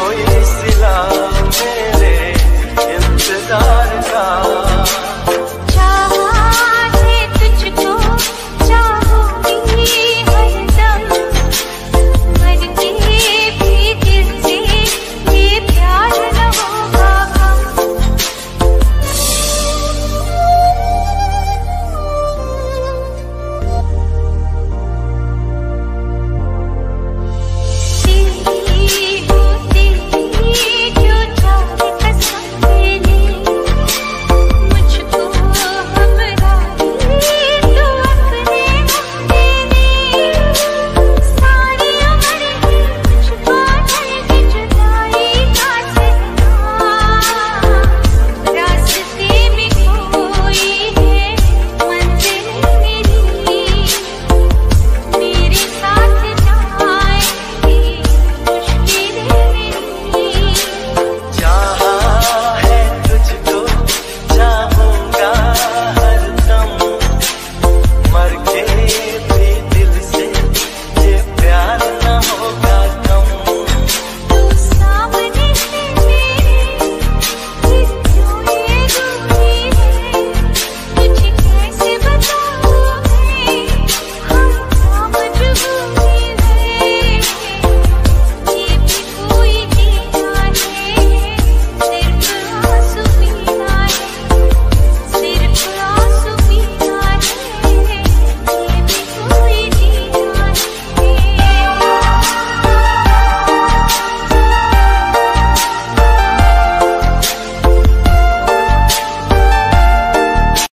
कोई सिला मेरे इंतज़ार का।